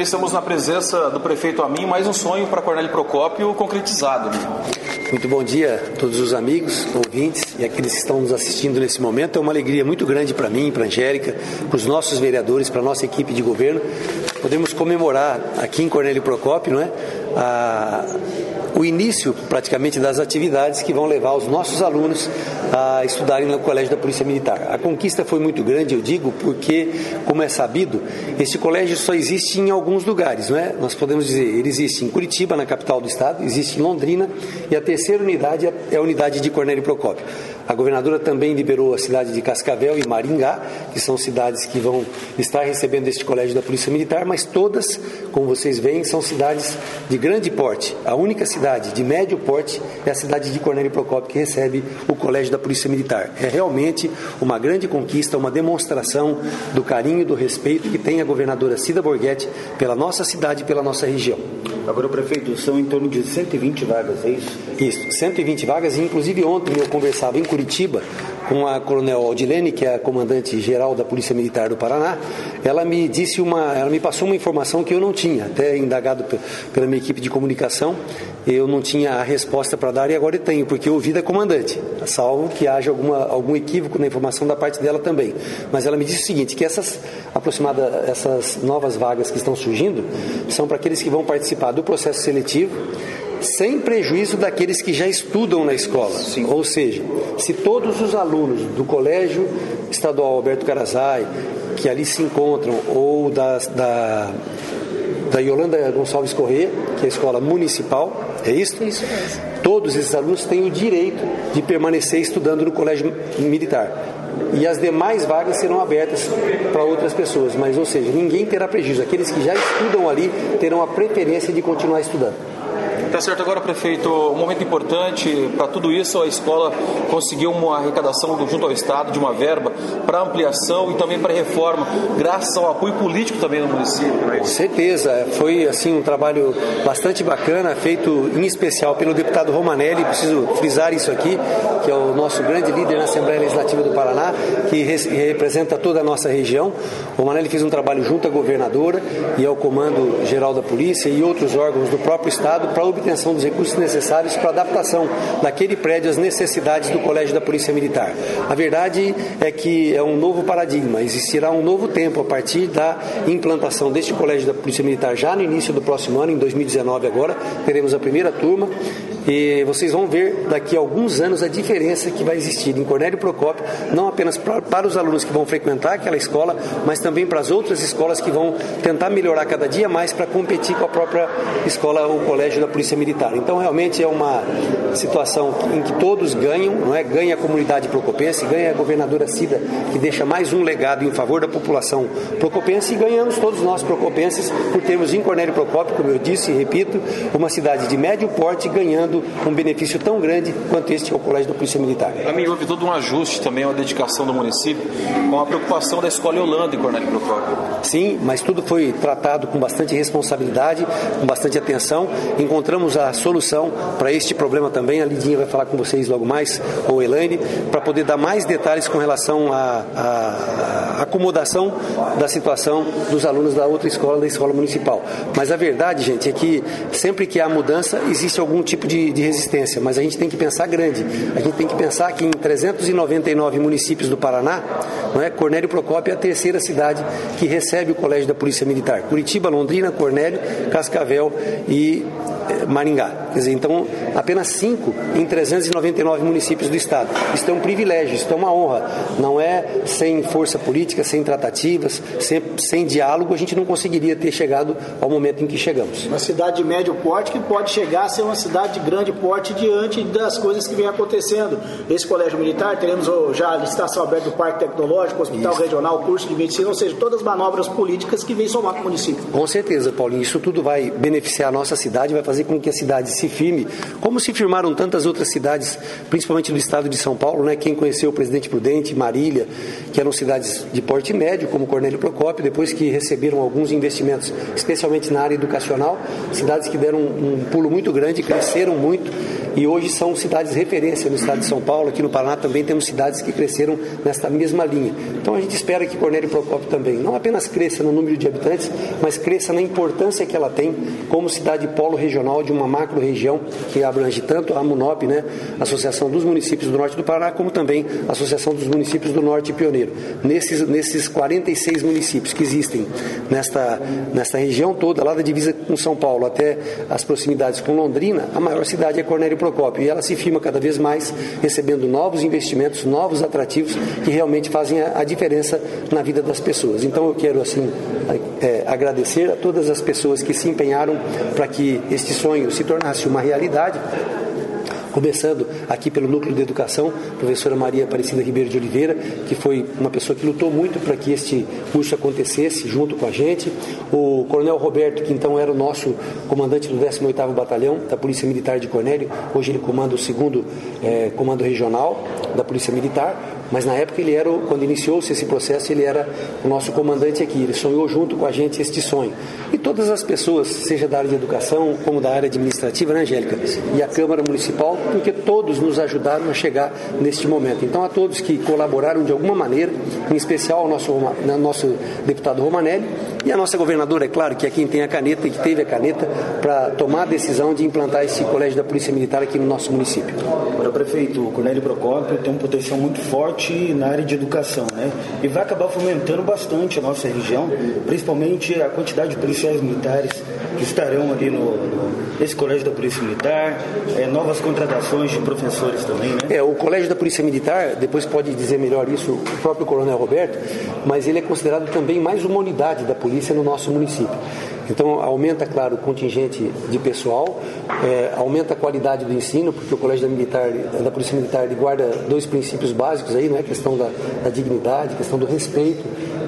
Estamos na presença do prefeito Amin, mais um sonho para Cornélio Procópio concretizado. Muito bom dia a todos os amigos, ouvintes e aqueles que estão nos assistindo nesse momento. É uma alegria muito grande para mim, para a Angélica, para os nossos vereadores, para a nossa equipe de governo. Podemos comemorar aqui em Cornélio Procópio, não é? A o início praticamente das atividades que vão levar os nossos alunos a estudarem no Colégio da Polícia Militar. A conquista foi muito grande, eu digo, porque, como é sabido, este colégio só existe em alguns lugares, não é? Nós podemos dizer, ele existe em Curitiba, na capital do estado, existe em Londrina, e a terceira unidade é a unidade de Cornélio Procópio. A governadora também liberou a cidade de Cascavel e Maringá, que são cidades que vão estar recebendo este colégio da Polícia Militar, mas todas, como vocês veem, são cidades de grande porte. A única cidade de médio porte é a cidade de Cornélio Procópio, que recebe o colégio da Polícia Militar. É realmente uma grande conquista, uma demonstração do carinho e do respeito que tem a governadora Cida Borghetti pela nossa cidade e pela nossa região. Agora, prefeito, são em torno de 120 vagas, é isso? Isso, 120 vagas, inclusive ontem eu conversava em Curitiba com a coronel Aldilene, que é a comandante geral da Polícia Militar do Paraná, ela me disse uma, ela me passou uma informação que eu não tinha, até indagado pela minha equipe de comunicação, eu não tinha a resposta para dar e agora eu tenho, porque eu ouvi da comandante, salvo que haja alguma, algum equívoco na informação da parte dela também. Mas ela me disse o seguinte, que essas aproximadas, essas novas vagas que estão surgindo são para aqueles que vão participar do processo seletivo sem prejuízo daqueles que já estudam na escola. Sim. Ou seja, se todos os alunos do Colégio Estadual Alberto Carazai, que ali se encontram, ou da, da, da Yolanda Gonçalves Corrêa, que é a escola municipal, é isso? Isso mesmo. Todos esses alunos têm o direito de permanecer estudando no Colégio Militar e as demais vagas serão abertas para outras pessoas. Mas, ou seja, ninguém terá prejuízo. Aqueles que já estudam ali terão a preferência de continuar estudando. Tá certo. Agora, prefeito, um momento importante para tudo isso, a escola conseguiu uma arrecadação junto ao Estado de uma verba para ampliação e também para reforma, graças ao apoio político também do município. É Com certeza. Foi assim um trabalho bastante bacana, feito em especial pelo deputado Romanelli, preciso frisar isso aqui, que é o nosso grande líder na Assembleia Legislativa do Paraná, que representa toda a nossa região. Romanelli fez um trabalho junto à governadora e ao Comando Geral da Polícia e outros órgãos do próprio Estado para obtenção dos recursos necessários para adaptação daquele prédio às necessidades do Colégio da Polícia Militar. A verdade é que é um novo paradigma, existirá um novo tempo a partir da implantação deste Colégio da Polícia Militar já no início do próximo ano, em 2019 agora, teremos a primeira turma e vocês vão ver daqui a alguns anos a diferença que vai existir em Cornélio Procópio, não apenas para, para os alunos que vão frequentar aquela escola, mas também para as outras escolas que vão tentar melhorar cada dia mais para competir com a própria escola ou colégio da Polícia Militar. Então, realmente é uma situação em que todos ganham, não é? Ganha a comunidade procopense, ganha a governadora Cida, que deixa mais um legado em favor da população procopense e ganhamos todos nós procopenses por termos em Cornélio Procópio, como eu disse e repito, uma cidade de médio porte ganhando dando um benefício tão grande quanto este ao Colégio da Polícia Militar. Mim, houve todo um ajuste também, uma dedicação do município, com a preocupação da Escola Holanda em Cornélio Procópio. Sim, mas tudo foi tratado com bastante responsabilidade, com bastante atenção. Encontramos a solução para este problema também. A Lidinha vai falar com vocês logo mais, ou Elaine, para poder dar mais detalhes com relação à acomodação da situação dos alunos da outra escola, da escola municipal. Mas a verdade, gente, é que sempre que há mudança, existe algum tipo de de, resistência, mas a gente tem que pensar grande. A gente tem que pensar que em 399 municípios do Paraná, não é? Cornélio Procópio é a terceira cidade que recebe o Colégio da Polícia Militar. Curitiba, Londrina, Cornélio, Cascavel e Maringá. Quer dizer, então, apenas cinco em 399 municípios do estado. Isso é um privilégio, isso é uma honra. Não é sem força política, sem tratativas, sem, sem diálogo, a gente não conseguiria ter chegado ao momento em que chegamos. Uma cidade de médio porte que pode chegar a ser uma cidade de grande porte diante das coisas que vem acontecendo. Esse colégio militar, teremos já a licitação aberta do Parque Tecnológico, Hospital isso. Regional, curso de medicina, ou seja, todas as manobras políticas que vêm somar com o município. Com certeza, Paulinho. Isso tudo vai beneficiar a nossa cidade, vai fazer fazer com que a cidade se firme, como se firmaram tantas outras cidades, principalmente do estado de São Paulo, né? Quem conheceu o Presidente Prudente, Marília, que eram cidades de porte médio, como Cornélio Procópio, depois que receberam alguns investimentos, especialmente na área educacional, cidades que deram um, um pulo muito grande, cresceram muito e hoje são cidades referência no estado de São Paulo. Aqui no Paraná também temos cidades que cresceram nesta mesma linha. Então a gente espera que Cornélio Procópio também não apenas cresça no número de habitantes, mas cresça na importância que ela tem como cidade polo regional de uma macro região que abrange tanto a MUNOP, né, Associação dos Municípios do Norte do Paraná, como também a Associação dos Municípios do Norte Pioneiro. Nesses, nesses 46 municípios que existem nesta, nesta região toda, lá da divisa com São Paulo até as proximidades com Londrina, a maior cidade é Cornélio Procópio. E ela se firma cada vez mais, recebendo novos investimentos, novos atrativos que realmente fazem a, a diferença na vida das pessoas. Então eu quero assim é, agradecer a todas as pessoas que se empenharam para que este sonho se tornasse uma realidade começando aqui pelo Núcleo de Educação, professora Maria Aparecida Ribeiro de Oliveira, que foi uma pessoa que lutou muito para que este curso acontecesse junto com a gente, o Coronel Roberto, que então era o nosso comandante do 18º Batalhão da Polícia Militar de Cornélio, hoje ele comanda o segundo é, Comando Regional da Polícia Militar, mas na época ele era, quando iniciou-se esse processo, ele era o nosso comandante aqui. Ele sonhou junto com a gente este sonho. E todas as pessoas, seja da área de educação como da área administrativa, né, Angélica? E a Câmara Municipal, porque todos nos ajudaram a chegar neste momento. Então, a todos que colaboraram de alguma maneira, em especial ao nosso, ao nosso deputado Romanelli e a nossa governadora, é claro, que é quem tem a caneta e que teve a caneta para tomar a decisão de implantar esse colégio da Polícia Militar aqui no nosso município. Agora, prefeito, o Cornélio Procópio tem um potencial muito forte na área de educação, né? E vai acabar fomentando bastante a nossa região, principalmente a quantidade de policiais militares que estarão ali no, nesse colégio da Polícia Militar, é, novas contratações de professores também, né? É, o colégio da Polícia Militar, depois pode dizer melhor isso o próprio Coronel Roberto, mas ele é considerado também mais uma unidade da polícia no nosso município. Então, aumenta, claro, o contingente de pessoal, é, aumenta a qualidade do ensino, porque o Colégio da, Militar, da Polícia Militar ele guarda dois princípios básicos aí, né? questão da, da dignidade, questão do respeito,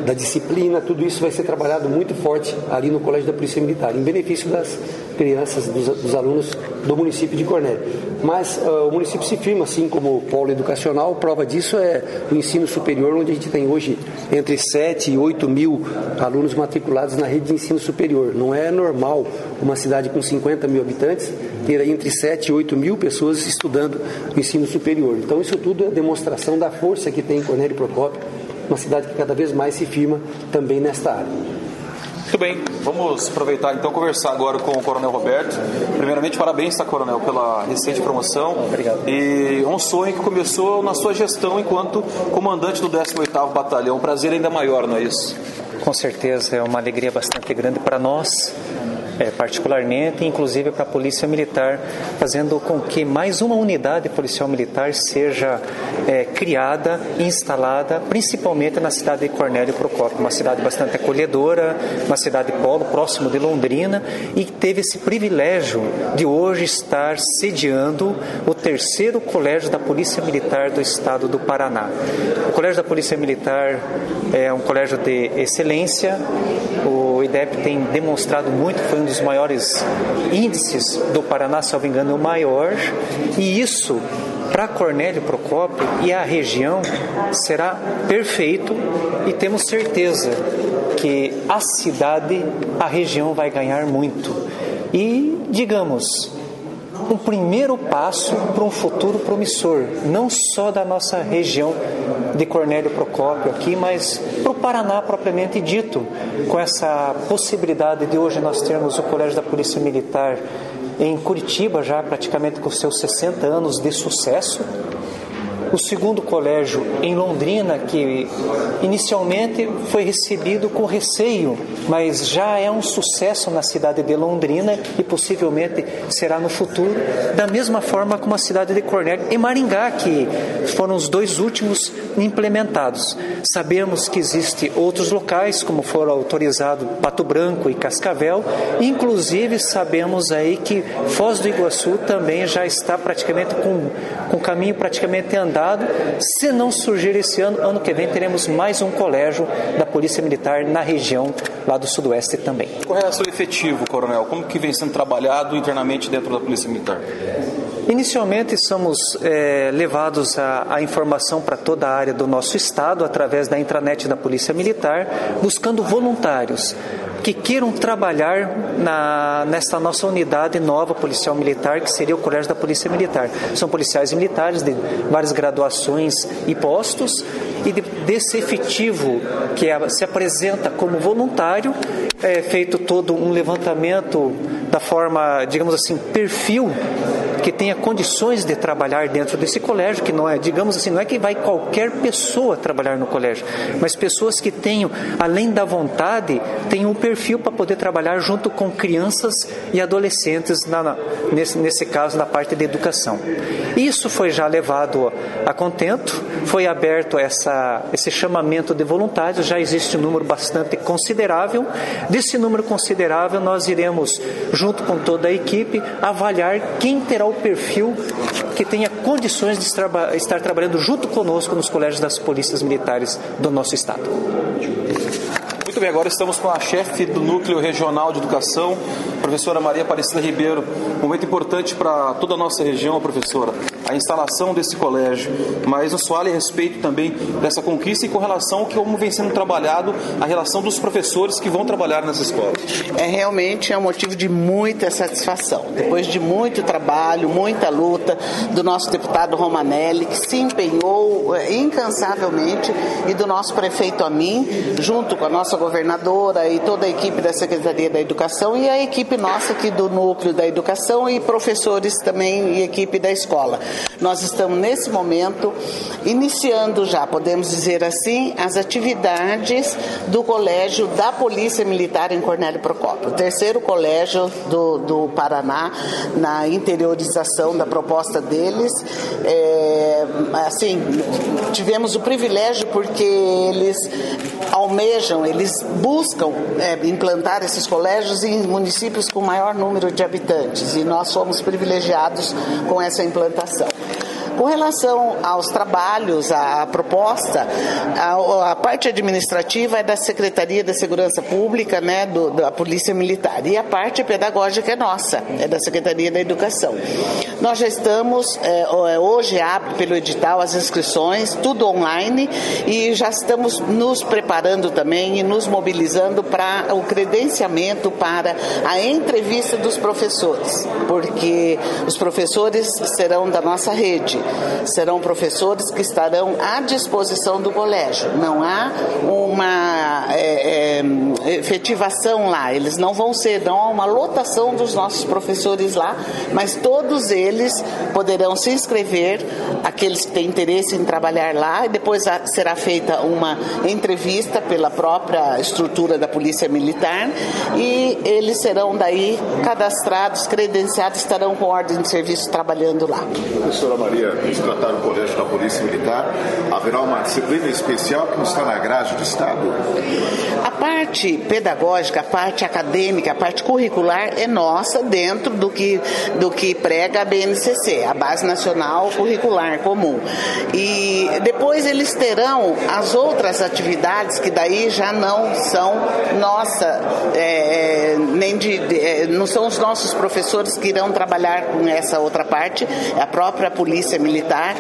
da disciplina, tudo isso vai ser trabalhado muito forte ali no Colégio da Polícia Militar, em benefício das crianças, dos, dos alunos do município de Cornélio. Mas uh, o município se firma assim como polo educacional, prova disso é o ensino superior, onde a gente tem hoje entre 7 e 8 mil alunos matriculados na rede de ensino superior. Não é normal uma cidade com 50 mil habitantes ter aí entre 7 e 8 mil pessoas estudando o ensino superior. Então isso tudo é demonstração da força que tem Cornélio Procópio, uma cidade que cada vez mais se firma também nesta área. Muito bem, vamos aproveitar então conversar agora com o Coronel Roberto. Primeiramente, parabéns, tá, Coronel, pela recente promoção. Obrigado. E um sonho que começou na sua gestão enquanto comandante do 18º Batalhão. Um prazer ainda maior, não é isso? Com certeza, é uma alegria bastante grande para nós é, particularmente, inclusive para a Polícia Militar, fazendo com que mais uma unidade policial militar seja é, criada e instalada, principalmente na cidade de Cornélio Procópio, uma cidade bastante acolhedora, uma cidade polo, próximo de Londrina, e teve esse privilégio de hoje estar sediando o terceiro colégio da Polícia Militar do Estado do Paraná. O Colégio da Polícia Militar é um colégio de excelência, o IDEP tem demonstrado muito, foi um dos maiores índices do Paraná, se não me engano, o maior, e isso para Cornélio Procópio e a região será perfeito e temos certeza que a cidade, a região vai ganhar muito. E, digamos, um primeiro passo para um futuro promissor, não só da nossa região de Cornélio Procópio aqui, mas para o Paraná propriamente dito, com essa possibilidade de hoje nós termos o Colégio da Polícia Militar em Curitiba, já praticamente com seus 60 anos de sucesso, o segundo colégio em Londrina, que inicialmente foi recebido com receio, mas já é um sucesso na cidade de Londrina e possivelmente será no futuro, da mesma forma como a cidade de Cornélio e Maringá, que foram os dois últimos implementados. Sabemos que existem outros locais, como foram autorizados Pato Branco e Cascavel, inclusive sabemos aí que Foz do Iguaçu também já está praticamente com, com o caminho praticamente andado Se não surgir esse ano, ano que vem teremos mais um colégio da Polícia Militar na região lá do Sudoeste também. Com relação ao efetivo, Coronel, como que vem sendo trabalhado internamente dentro da Polícia Militar? Inicialmente, somos é, levados a, a informação para toda a área do nosso estado através da intranet da Polícia Militar, buscando voluntários que queiram trabalhar na, nesta nossa unidade nova policial militar, que seria o Colégio da Polícia Militar. São policiais militares de várias graduações e postos, e de, desse efetivo que é, se apresenta como voluntário, é feito todo um levantamento da forma, digamos assim, perfil que tenha condições de trabalhar dentro desse colégio, que não é, digamos assim, não é que vai qualquer pessoa trabalhar no colégio, mas pessoas que tenham, além da vontade, tenham um perfil para poder trabalhar junto com crianças e adolescentes, na, na, nesse, nesse caso, na parte de educação. Isso foi já levado a contento, foi aberto essa, esse chamamento de voluntários, já existe um número bastante considerável. Desse número considerável, nós iremos, junto com toda a equipe, avaliar quem terá o o perfil que tenha condições de estar trabalhando junto conosco nos colégios das polícias militares do nosso estado. Muito bem, agora estamos com a chefe do Núcleo Regional de Educação, professora Maria Aparecida Ribeiro. Momento importante para toda a nossa região, professora, a instalação desse colégio, mas nos fale a respeito também dessa conquista e com relação ao que como vem sendo trabalhado a relação dos professores que vão trabalhar nessa escola. É realmente é um motivo de muita satisfação. Depois de muito trabalho, muita luta do nosso deputado Romanelli, que se empenhou eh, incansavelmente, e do nosso prefeito Amin, junto com a nossa governadora e toda a equipe da Secretaria da Educação e a equipe nossa aqui do Núcleo da Educação e professores também e equipe da escola. Nós estamos nesse momento iniciando já, podemos dizer assim, as atividades do Colégio da Polícia Militar em Cornélio Procópio, o terceiro colégio do, do Paraná na interiorização da proposta deles. É, assim, tivemos o privilégio porque eles almejam, eles buscam é, implantar esses colégios em municípios com maior número de habitantes e nós somos privilegiados com essa implantação. Com relação aos trabalhos, a, proposta, a, a, parte administrativa é da Secretaria da Segurança Pública, né, do, da Polícia Militar, e a parte pedagógica é nossa, é da Secretaria da Educação. Nós já estamos, é, é hoje abre pelo edital as inscrições, tudo online, e já estamos nos preparando também e nos mobilizando para o credenciamento para a entrevista dos professores, porque os professores serão da nossa rede serão professores que estarão à disposição do colégio. Não há uma é, é, efetivação lá, eles não vão ser, não há uma lotação dos nossos professores lá, mas todos eles poderão se inscrever, aqueles que têm interesse em trabalhar lá, e depois será feita uma entrevista pela própria estrutura da Polícia Militar e eles serão daí cadastrados, credenciados, estarão com ordem de serviço trabalhando lá. Professora Maria, se tratar do Colégio da Polícia Militar, haverá uma disciplina especial que não está na grade do Estado? A parte pedagógica, a parte acadêmica, a parte curricular é nossa dentro do que, do que prega a BNCC, a Base Nacional Curricular Comum. E depois eles terão as outras atividades que daí já não são nossa, é, nem de, de, é, não são os nossos professores que irão trabalhar com essa outra parte, é a própria Polícia Militar,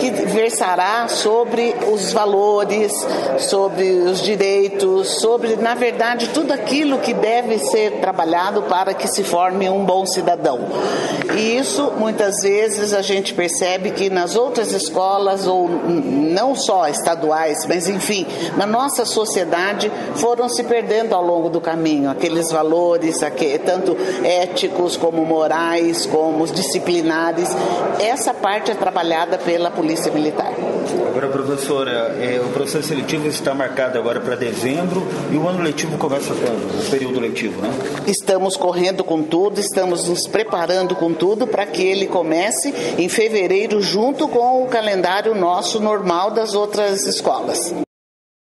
que versará sobre os valores, sobre os direitos, sobre, na verdade, tudo aquilo que deve ser trabalhado para que se forme um bom cidadão. E isso, muitas vezes, a gente percebe que nas outras escolas, ou não só estaduais, mas enfim, na nossa sociedade, foram se perdendo ao longo do caminho aqueles valores, tanto éticos como morais, como disciplinares. Essa parte é trabalhada pela Polícia Militar. Agora, professora, é, o processo seletivo está marcado agora para dezembro e o ano letivo começa quando? O período letivo, né? Estamos correndo com tudo, estamos nos preparando com tudo para que ele comece em fevereiro, junto com o calendário nosso normal das outras escolas.